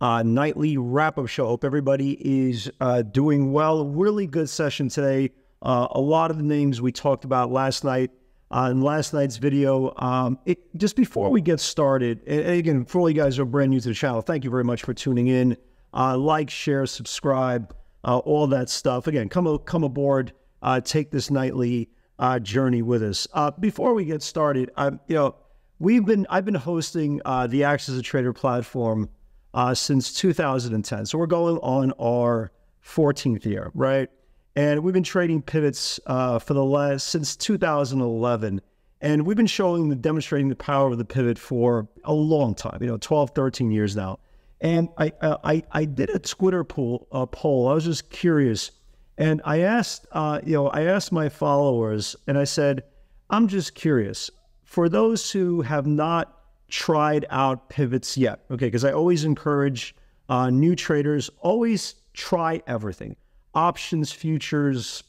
uh, nightly wrap up show. Hope everybody is uh, doing well. Really good session today. Uh, a lot of the names we talked about last night uh, in last night's video. Um, it, just before we get started, and again, for all you guys who are brand new to the channel, thank you very much for tuning in. Uh, like, share, subscribe, uh, all that stuff. Again, come come aboard, take this nightly journey with us. before we get started, you know, we've been I've been hosting the Access a Trader platform uh, since 2010. So we're going on our 14th year, right? And we've been trading pivots uh, for the last since 2011. And we've been showing the demonstrating the power of the pivot for a long time, you know, 12, 13 years now. And I I, I did a Twitter poll, uh, poll. I was just curious, and I asked, uh, you know, I asked my followers, and I said, I'm just curious for those who have not tried out pivots yet. Okay, because I always encourage uh, new traders always try everything options, futures,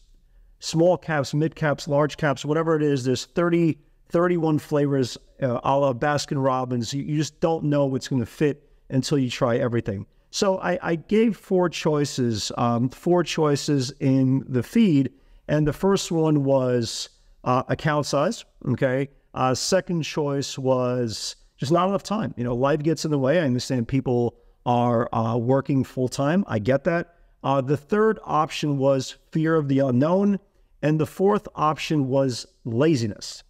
small caps, mid caps, large caps, whatever it is. There's 30, 31 flavors uh, a la Baskin Robbins. You, you just don't know what's going to fit until you try everything. So I, I gave four choices, um, four choices in the feed. And the first one was uh, account size. Okay. Uh, second choice was just not enough time. You know, life gets in the way. I understand people are uh, working full time. I get that. Uh, the third option was fear of the unknown. And the fourth option was laziness.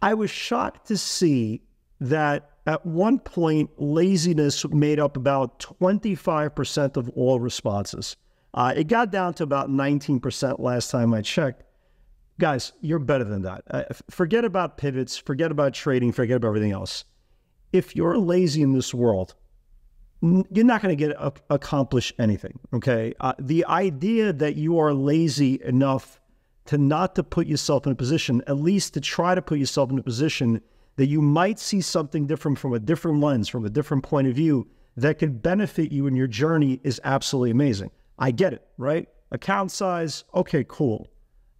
I was shocked to see that at one point, laziness made up about 25% of all responses. Uh, it got down to about 19% last time I checked guys, you're better than that. Uh, forget about pivots, forget about trading, forget about everything else. If you're lazy in this world, you're not going to get accomplish anything. Okay. Uh, the idea that you are lazy enough to not to put yourself in a position, at least to try to put yourself in a position that you might see something different from a different lens, from a different point of view that could benefit you in your journey is absolutely amazing. I get it, right? Account size, okay, cool.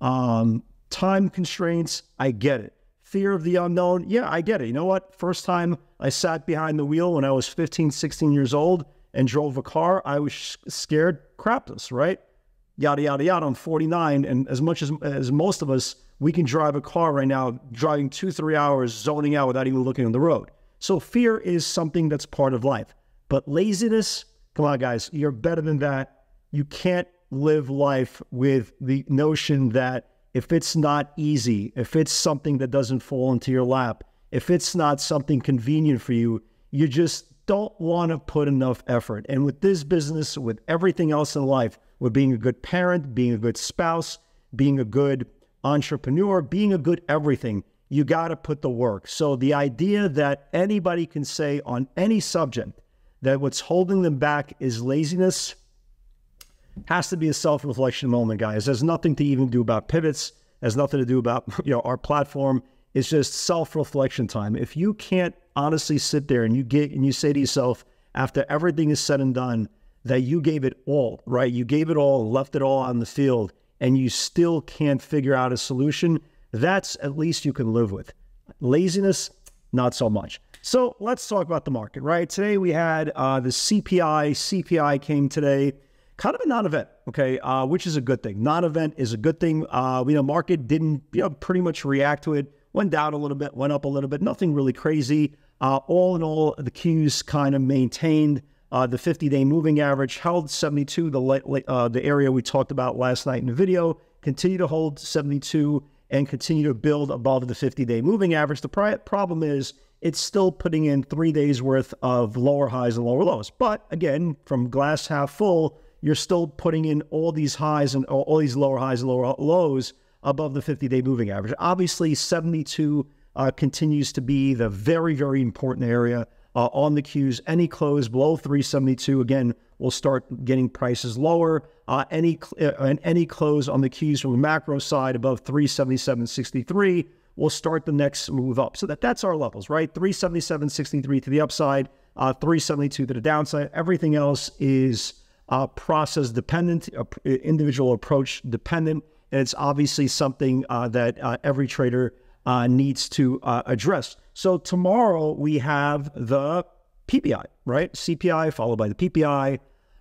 Um, time constraints, I get it. Fear of the unknown, yeah, I get it. You know what? First time I sat behind the wheel when I was 15, 16 years old and drove a car, I was scared crapless, right? Yada, yada, yada. I'm 49. And as much as, as most of us, we can drive a car right now, driving two, three hours, zoning out without even looking on the road. So fear is something that's part of life. But laziness, come on, guys, you're better than that. You can't live life with the notion that if it's not easy, if it's something that doesn't fall into your lap, if it's not something convenient for you, you just don't want to put enough effort. And with this business, with everything else in life, with being a good parent, being a good spouse, being a good entrepreneur, being a good everything, you got to put the work. So the idea that anybody can say on any subject that what's holding them back is laziness has to be a self-reflection moment, guys. There's nothing to even do about pivots. Has nothing to do about you know our platform. It's just self-reflection time. If you can't honestly sit there and you get and you say to yourself after everything is said and done that you gave it all, right? You gave it all, left it all on the field, and you still can't figure out a solution. That's at least you can live with. Laziness, not so much. So let's talk about the market, right? Today we had uh, the CPI. CPI came today kind of a non-event, okay, uh, which is a good thing. Non-event is a good thing. Uh, you know, market didn't, you know, pretty much react to it. Went down a little bit, went up a little bit. Nothing really crazy. Uh, all in all, the Qs kind of maintained uh, the 50-day moving average, held 72, the uh, the area we talked about last night in the video. Continue to hold 72 and continue to build above the 50-day moving average. The problem is it's still putting in three days worth of lower highs and lower lows. But again, from glass half full, you're still putting in all these highs and all these lower highs and lower lows above the 50 day moving average. Obviously, 72 uh, continues to be the very, very important area uh, on the Qs. Any close below 372, again, will start getting prices lower. Uh, any uh, and any close on the Qs from the macro side above 377.63 will start the next move up. So that that's our levels, right? 377.63 to the upside, uh, 372 to the downside. Everything else is uh, process dependent, uh, individual approach dependent, and it's obviously something uh, that uh, every trader uh, needs to uh, address. So tomorrow we have the PPI, right? CPI followed by the PPI.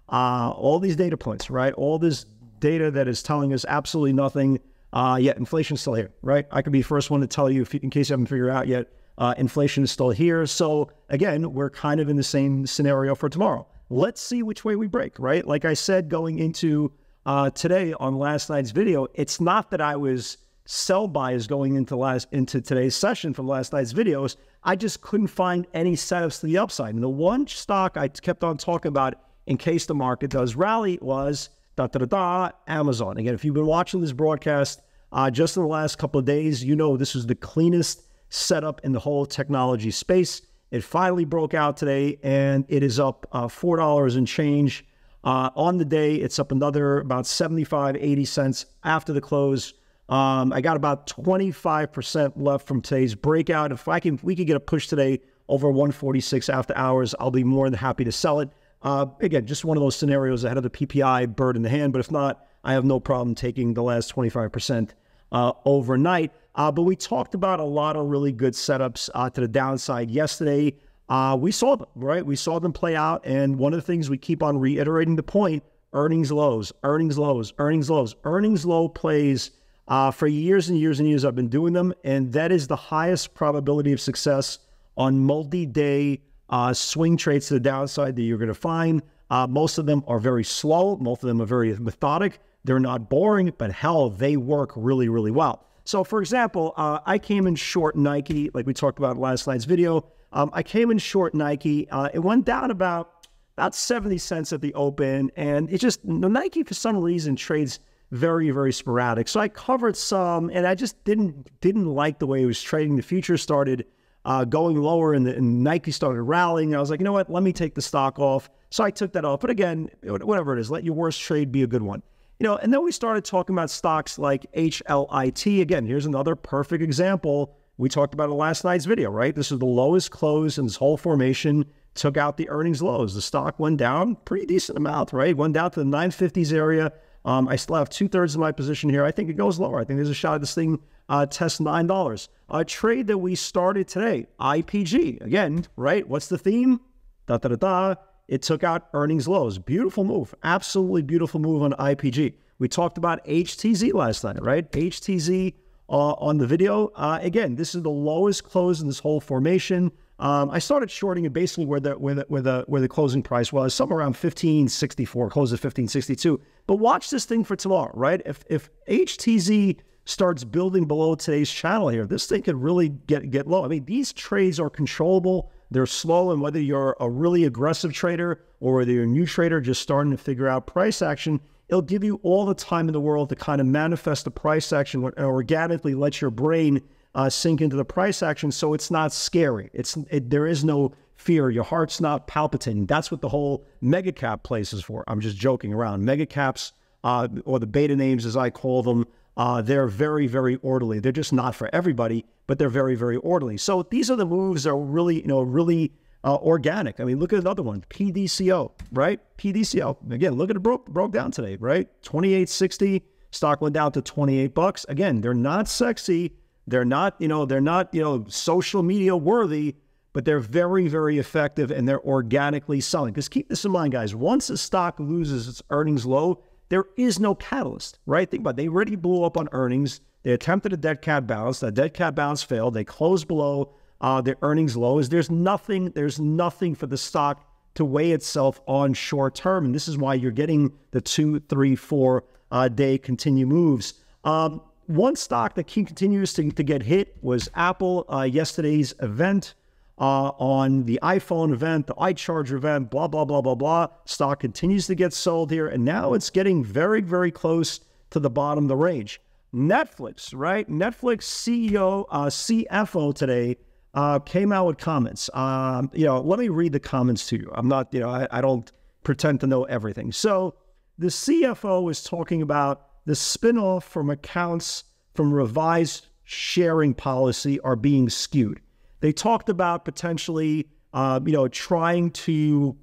all these data points, right? All this data that is telling us absolutely nothing. Uh, yet inflation's still here, right? I could be the first one to tell you, if, in case you haven't figured out yet, uh, inflation is still here. So again, we're kind of in the same scenario for tomorrow. Let's see which way we break, right? Like I said, going into uh, today on last night's video, it's not that I was sell bias going into last into today's session from last night's videos. I just couldn't find any setups to the upside. And the one stock I kept on talking about in case the market does rally was da da da da Amazon. Again, if you've been watching this broadcast uh, just in the last couple of days, you know this is the cleanest setup in the whole technology space. It finally broke out today, and it is up uh, four dollars and change uh, on the day. It's up another about 75, 80 cents after the close. Um, I got about 25% left from today's breakout. If I can, if we could get a push today over 146 after hours, I'll be more than happy to sell it. Uh, again, just one of those scenarios ahead of the PPI bird in the hand. But if not, I have no problem taking the last 25% uh, overnight. Uh, but we talked about a lot of really good setups uh, to the downside yesterday. Uh, we saw them, right? We saw them play out. And one of the things we keep on reiterating the point earnings lows, earnings lows, earnings lows, earnings low plays. Uh, for years and years and years, I've been doing them. And that is the highest probability of success on multi day uh, swing trades to the downside that you're going to find. Uh, most of them are very slow. Most of them are very methodic. They're not boring, but hell, they work really, really well. So, for example, uh, I came in short Nike, like we talked about in last night's video. Um, I came in short Nike. Uh, it went down about about 70 cents at the open, and it just Nike for some reason trades very, very sporadic. So I covered some, and I just didn't didn't like the way it was trading. The future started uh, going lower and, the, and Nike started rallying. I was like, you know what? Let me take the stock off. So I took that off. But again, whatever it is, let your worst trade be a good one. You know, and then we started talking about stocks like HLIT. Again, here's another perfect example. We talked about it last night's video, right? This is the lowest close in this whole formation. Took out the earnings lows. The stock went down pretty decent amount, right? Went down to the 950s area. Um, I still have two thirds of my position here. I think it goes lower. I think there's a shot of this thing uh, test nine dollars. A trade that we started today, IPG. Again, right? What's the theme? Da da da da. It took out earnings lows. Beautiful move. Absolutely beautiful move on IPG. We talked about HTZ last night, right? HTZ uh, on the video. Uh, again, this is the lowest close in this whole formation. Um, I started shorting it basically where the where the where the where the closing price was, somewhere around 1564, close at 1562. But watch this thing for tomorrow, right? If if HTZ starts building below today's channel here, this thing could really get get low. I mean, these trades are controllable. They're slow, and whether you're a really aggressive trader or whether you're a new trader just starting to figure out price action, it'll give you all the time in the world to kind of manifest the price action and organically let your brain uh, sink into the price action, so it's not scary. It's it, there is no fear. Your heart's not palpitating. That's what the whole mega cap place is for. I'm just joking around. Mega caps, uh, or the beta names as I call them, uh, they're very, very orderly. They're just not for everybody, but they're very, very orderly. So these are the moves that are really, you know, really uh, organic. I mean, look at another one, PDCO, right? PDCO. Again, look at it broke broke down today, right? 28.60. Stock went down to 28 bucks. Again, they're not sexy. They're not, you know, they're not, you know, social media worthy, but they're very, very effective and they're organically selling. Because keep this in mind, guys. Once a stock loses its earnings low, there is no catalyst, right? Think about it. They already blew up on earnings. They attempted a dead cat bounce. That dead cat bounce failed. They closed below uh, their earnings lows. There's nothing. There's nothing for the stock to weigh itself on short term, and this is why you're getting the two, three, four uh, day continue moves. Um, one stock that continues to, to get hit was Apple. Uh, yesterday's event uh, on the iPhone event, the iCharger event, blah, blah, blah, blah, blah. Stock continues to get sold here, and now it's getting very, very close to the bottom of the range. Netflix, right? Netflix CEO, uh, CFO today uh, came out with comments. Um, you know, let me read the comments to you. I'm not, you know, I, I don't pretend to know everything. So the CFO is talking about the spinoff from accounts from revised sharing policy are being skewed. They talked about potentially, uh, you know, trying to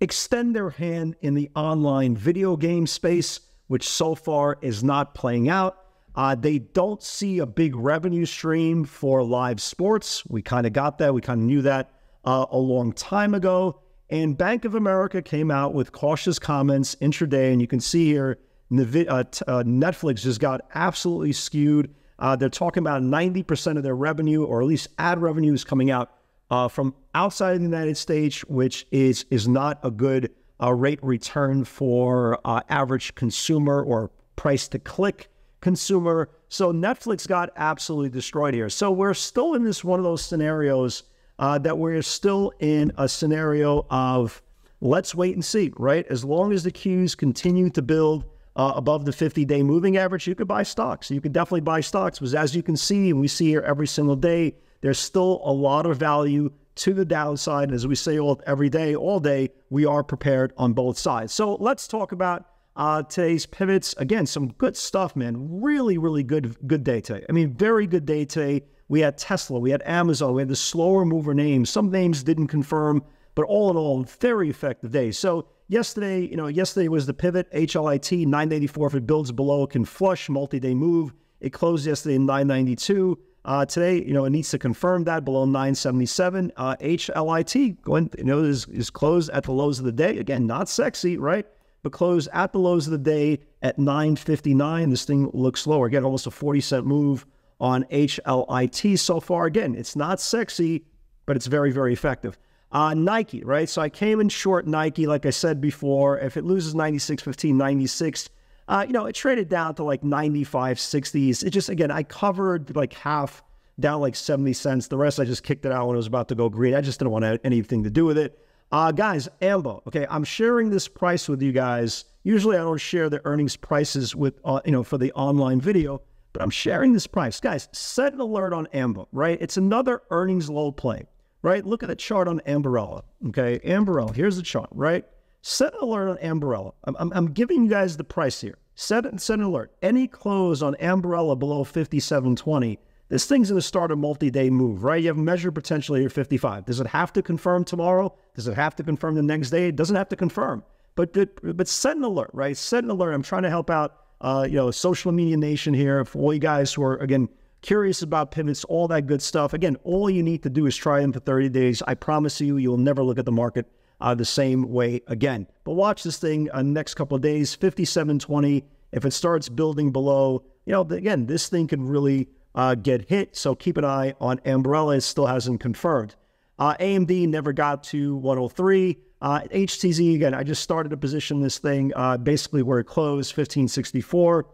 extend their hand in the online video game space, which so far is not playing out. Uh, they don't see a big revenue stream for live sports. We kind of got that. We kind of knew that uh, a long time ago. And Bank of America came out with cautious comments intraday, and you can see here uh, uh, Netflix just got absolutely skewed. Uh, they're talking about 90% of their revenue, or at least ad revenue, is coming out uh, from outside of the United States, which is is not a good uh, rate return for uh, average consumer or price to click consumer. So Netflix got absolutely destroyed here. So we're still in this one of those scenarios uh, that we're still in a scenario of let's wait and see, right? As long as the Qs continue to build uh, above the 50 day moving average, you could buy stocks. You could definitely buy stocks because as you can see, and we see here every single day, there's still a lot of value to the downside. As we say all every day, all day, we are prepared on both sides. So let's talk about uh, today's pivots. Again, some good stuff, man. Really, really good, good day today. I mean, very good day today. We had Tesla, we had Amazon, we had the slower mover names. Some names didn't confirm, but all in all, very effective day. So yesterday, you know, yesterday was the pivot HLIT 984. If it builds below, it can flush multi-day move. It closed yesterday in 992. Uh, today, you know, it needs to confirm that below 977. Uh, HLIT going, you know, is, is closed at the lows of the day. Again, not sexy, right? but closed at the lows of the day at 959. This thing looks lower. Again, almost a 40 cent move on HLIT so far. Again, it's not sexy, but it's very, very effective. Uh, Nike, right? So I came in short Nike, like I said before. If it loses 96.15, 96, uh, you know, it traded down to like 95, 60s. It just, again, I covered like half down like 70 cents. The rest I just kicked it out when it was about to go green. I just didn't want anything to do with it. Uh, guys, Ambo. Okay, I'm sharing this price with you guys. Usually, I don't share the earnings prices with uh, you know for the online video, but I'm sharing this price, guys. Set an alert on Ambo. Right, it's another earnings low play. Right, look at the chart on Ambarella. Okay, Ambarella. Here's the chart. Right, set an alert on Ambarella. I'm, I'm, I'm giving you guys the price here. Set set an alert. Any close on Ambarella below 57.20 this thing's going to start a multi-day move, right? You have measure potentially at 55. Does it have to confirm tomorrow? Does it have to confirm the next day? It doesn't have to confirm. But but set an alert, right? Set an alert. I'm trying to help out, uh, you know, social media nation here for all you guys who are again curious about pivots, all that good stuff. Again, all you need to do is try them for 30 days. I promise you, you'll never look at the market uh, the same way again. But watch this thing uh, next couple of days, 57.20. If it starts building below, you know, again, this thing can really uh, get hit. So keep an eye on Ambarella. It still hasn't confirmed. Uh, AMD never got to 103. Uh, HTZ, again, I just started to position this thing uh, basically where it closed, 1564.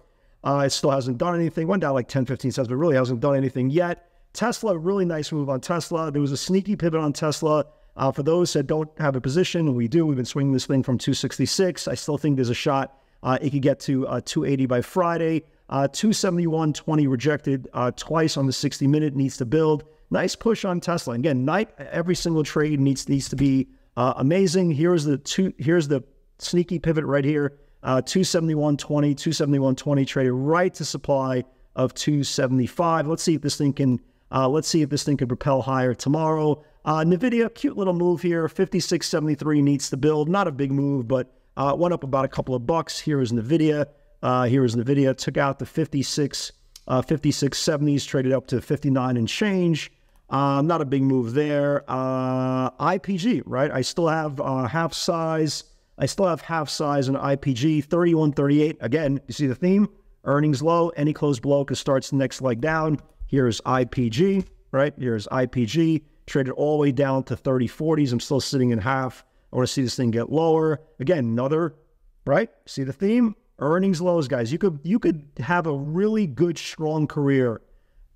Uh, it still hasn't done anything. Went down like 10, 15 cents, but really hasn't done anything yet. Tesla, really nice move on Tesla. There was a sneaky pivot on Tesla. Uh, for those that don't have a position, we do, we've been swinging this thing from 266. I still think there's a shot uh, it could get to uh, 280 by Friday. Uh, 271.20 rejected uh, twice on the 60 minute, needs to build. Nice push on Tesla. Again, night every single trade needs needs to be amazing. Here's the two. Here's the sneaky pivot right here. Uh, 271.20, 271.20 traded right to supply of 275. Let's see if this thing can. Uh, let's see if this thing can propel higher tomorrow. Uh, Nvidia, cute little move here. 56.73 needs to build. Not a big move, but uh, went up about a couple of bucks. Here is Nvidia. Uh, here is NVIDIA. Took out the 56, uh, 5670s, traded up to 59 and change. Uh, not a big move there. Uh, IPG, right? I still have uh, half size. I still have half size in IPG, 3138. Again, you see the theme? Earnings low. Any close below because starts the next leg down. Here's IPG, right? Here's IPG. Traded all the way down to 3040s. I'm still sitting in half. I want to see this thing get lower. Again, another, right? See the theme? earnings lows, guys. You could you could have a really good, strong career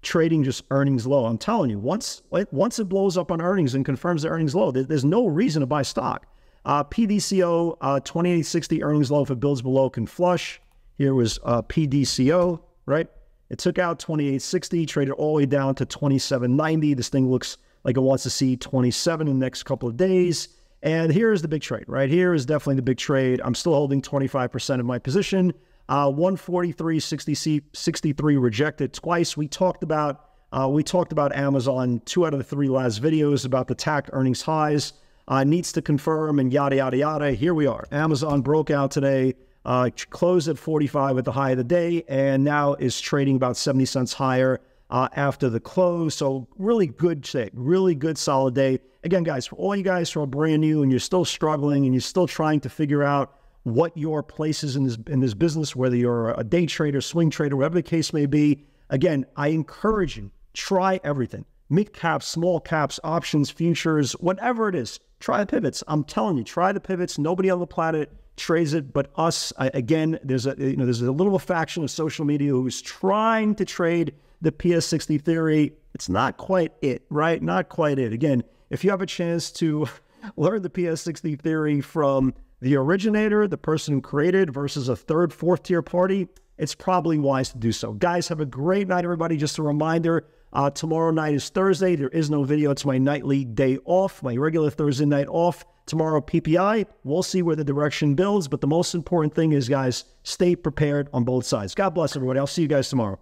trading just earnings low. I'm telling you, once once it blows up on earnings and confirms the earnings low, there's no reason to buy stock. Uh, PDCO uh, 2860 earnings low if it builds below can flush. Here was uh, PDCO, right? It took out 2860, traded all the way down to 2790. This thing looks like it wants to see 27 in the next couple of days. And here is the big trade, right? Here is definitely the big trade. I'm still holding 25% of my position. Uh, 143, 60, 63 rejected twice. We talked about uh, we talked about Amazon two out of the three last videos about the TAC earnings highs. Uh, needs to confirm and yada yada yada. Here we are. Amazon broke out today, uh, closed at 45 at the high of the day, and now is trading about 70 cents higher uh, after the close. So really good day, really good solid day. Again, guys, for all you guys who are brand new and you're still struggling and you're still trying to figure out what your place is in this in this business, whether you're a day trader, swing trader, whatever the case may be. Again, I encourage you try everything: mid caps, small caps, options, futures, whatever it is. Try the pivots. I'm telling you, try the pivots. Nobody on the planet trades it, but us. I, again, there's a you know there's a little faction of social media who's trying to trade the PS60 theory. It's not quite it, right? Not quite it. Again, if you have a chance to learn the PS60 theory from the originator, the person who created, versus a third, fourth tier party, it's probably wise to do so. Guys, have a great night, everybody. Just a reminder uh, tomorrow night is Thursday. There is no video. It's my nightly day off, my regular Thursday night off. Tomorrow, PPI. We'll see where the direction builds. But the most important thing is, guys, stay prepared on both sides. God bless everybody. I'll see you guys tomorrow.